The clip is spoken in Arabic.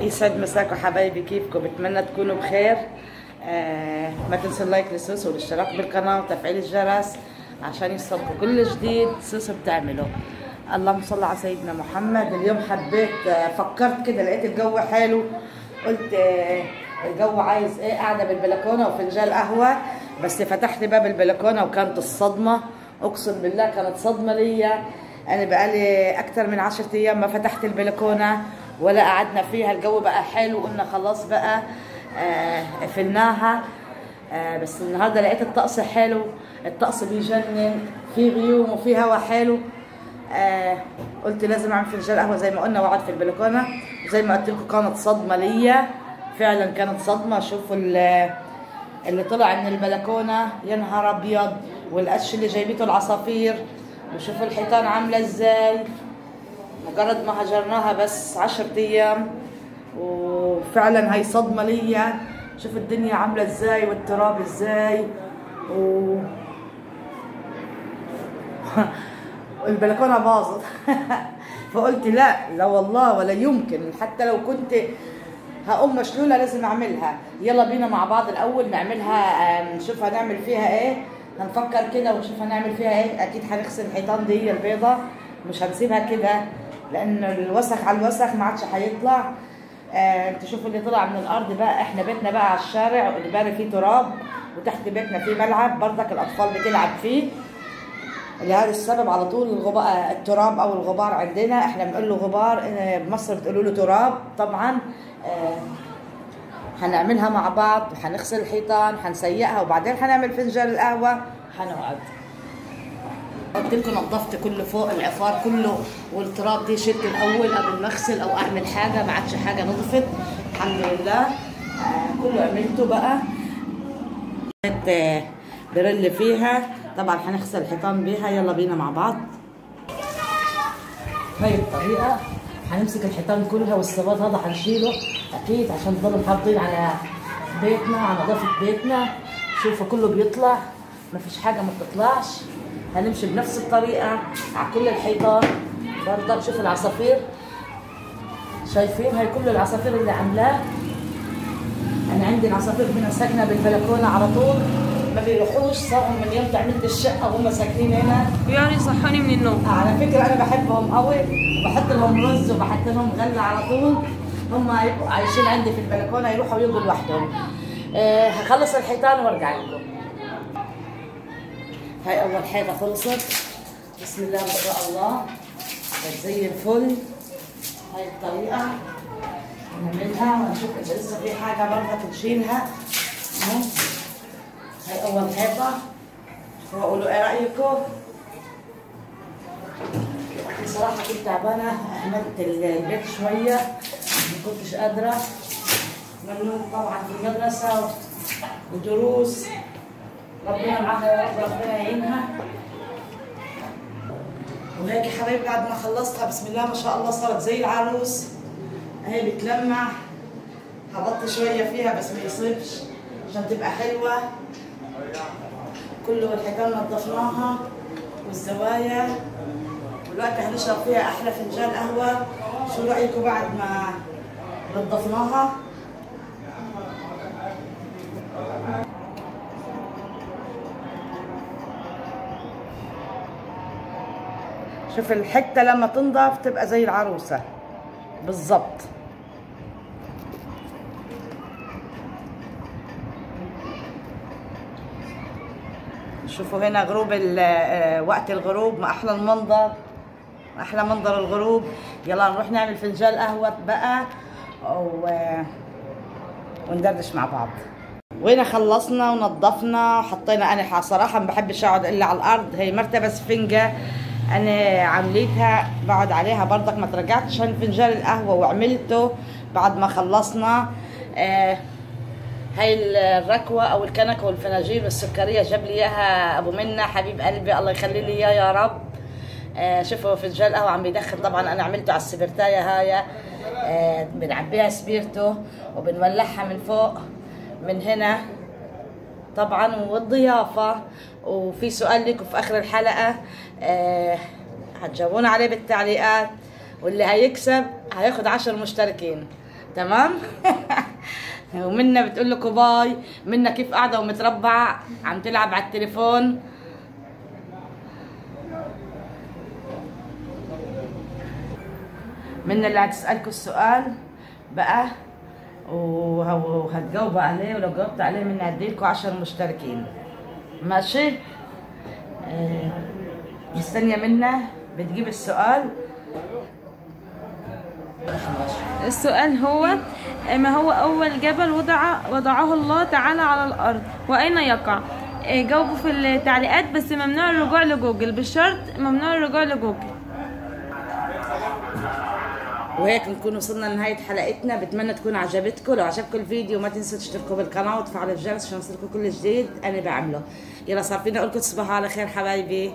يسعد مساكم حبايبي كيفكم؟ بتمنى تكونوا بخير. آه ما تنسوا اللايك لسوسو والاشتراك بالقناة وتفعيل الجرس عشان يوصلكم كل جديد سوسو بتعمله. اللهم صل على سيدنا محمد. اليوم حبيت آه فكرت كده لقيت الجو حلو. قلت آه الجو عايز إيه؟ قاعدة بالبلكونة وفنجان قهوة. بس فتحت باب البلكونة وكانت الصدمة. أقسم بالله كانت صدمة ليا. أنا بقالي أكتر من عشرة أيام ما فتحت البلكونة. ولا قعدنا فيها الجو بقى حلو قلنا خلاص بقى آه قفلناها. آه بس النهارده لقيت الطقس حلو الطقس بيجنن في غيوم وفي هوا حلو. آه قلت لازم أعمل فنجان قهوة زي ما قلنا وأقعد في البلكونة. وزي ما قلت لكم كانت صدمة ليا. فعلا كانت صدمة. شوفوا اللي طلع من البلكونة يا نهار أبيض والقش اللي جايبته العصافير. وشوفوا الحيطان عاملة إزاي. مجرد ما هجرناها بس عشرة أيام وفعلا هي صدمة ليا. شوف الدنيا عاملة إزاي والتراب إزاي و البلكونة باظت. فقلت لا لا والله ولا يمكن. حتى لو كنت هقوم مشلولة لازم أعملها. يلا بينا مع بعض الأول نعملها نشوف هنعمل فيها إيه. هنفكر كده ونشوف هنعمل فيها إيه. أكيد هنغسل الحيطان دي البيضة مش هنسيبها كده. لأن الوسخ على الوسخ ما عادش هيطلع. آه تشوفوا اللي طلع من الأرض بقى إحنا بيتنا بقى على الشارع والباري فيه تراب وتحت بيتنا فيه ملعب برضك الأطفال بتلعب فيه. لهذا السبب على طول الغباء التراب أو الغبار عندنا. إحنا بنقول له غبار بمصر بتقولوا له تراب. طبعا آه هنعملها مع بعض هنغسل الحيطان هنسيقها وبعدين هنعمل فنجان القهوة. هنقعد. لكم نظفت كله فوق العفار كله والتراب دي شلت الأول قبل ما أغسل أو أعمل حاجة ما عادش حاجة نظفت. الحمد لله. آه كله عملته بقى. برل فيها. طبعا هنغسل الحيطان بيها. يلا بينا مع بعض. هاي الطريقة هنمسك الحيطان كلها والسواد هذا هنشيله أكيد عشان نضل محافظين على بيتنا على نظافة بيتنا. شوفوا كله بيطلع. ما فيش حاجة ما بتطلعش. هنمشي بنفس الطريقة على كل الحيطان. برضك شوفوا العصافير. شايفين؟ هاي كل العصافير اللي عاملاه. أنا عندي العصافير هنا ساكنة بالبلكونة على طول. ما بيروحوش صاروا من يوم عملت الشقة وهم ساكنين هنا. يعني يصحوني من النوم. على فكرة أنا بحبهم قوي. وبحط لهم رز وبحط لهم غلة على طول. هم هيبقوا عايشين عندي في البلكونة يروحوا يجوا لوحدهم. أه هخلص الحيطان وأرجع لكم. هاي أول حاجة خلصت. بسم الله ما شاء الله. زي الفل. هاي الطريقة نعملها ونشوف إذا لسه في حاجة برضه نشيلها هاي أول حيطه وقولوا إيه رأيكم؟ بصراحه كنت تعبانة عملت البيت شوية. ما كنتش قادرة. ممنوع طبعا في المدرسة ودروس. ربنا معاها يا رب ربنا يعينها. وهيك يا حبايبي بعد ما خلصتها بسم الله ما شاء الله صارت زي العروس. أهي بتلمع. هبط شوية فيها بس ما يصيبش عشان تبقى حلوة. كله الحيطان نظفناها والزوايا. دلوقتي هنشرب فيها أحلى فنجان قهوة. شو رايكم بعد ما نظفناها؟ شوف الحتة لما تنضف تبقى زي العروسة. بالظبط شوفوا هنا غروب وقت الغروب ما أحلى المنظر أحلى منظر الغروب. يلا نروح نعمل فنجان قهوة بقى و... وندردش مع بعض. وهنا خلصنا ونظفنا وحطينا أنا صراحة ما بحبش أقعد إلا على الأرض. هي مرتبة سفنجة. أنا عمليتها بقعد عليها برضك ما ترجعتش عشان فنجان القهوة وعملته بعد ما خلصنا. آه هاي الركوة أو الكنكة والفناجين والسكرية جاب لي إياها أبو منى حبيب قلبي الله يخلي لي إياه يا رب. آه شوفوا فنجان قهوه عم بيدخن طبعا أنا عملته على السبرتاية هاي. آه بنعبيها سبيرتو وبنولعها من فوق من هنا. طبعا والضيافة. وفي سؤال لكم في آخر الحلقة آه هتجاوبونا عليه بالتعليقات واللي هيكسب هياخد عشر مشتركين. تمام؟ ومنا بتقول لكم باي منا كيف قاعدة ومتربعة عم تلعب على التليفون. منا اللي هتسألكم السؤال بقى. وه- وهتجاوبوا عليه ولو جاوبت عليه منا هديلكوا 10 مشتركين. ماشي؟ آه، مستنية منا. بتجيب السؤال. السؤال هو ما هو أول جبل وضع وضعه الله تعالى على الأرض؟ وأين يقع؟ إيه، جاوبوا في التعليقات بس ممنوع الرجوع لجوجل بالشرط ممنوع الرجوع لجوجل. وهيك نكون وصلنا لنهاية حلقتنا. بتمنى تكون عجبتكم. لو عجبكم الفيديو ما تنسوا تشتركوا بالقناة وتفعلوا الجرس عشان يوصلكم كل جديد. أنا بعمله. يلا صار فينا أقول لكم تصبحوا على خير حبايبي.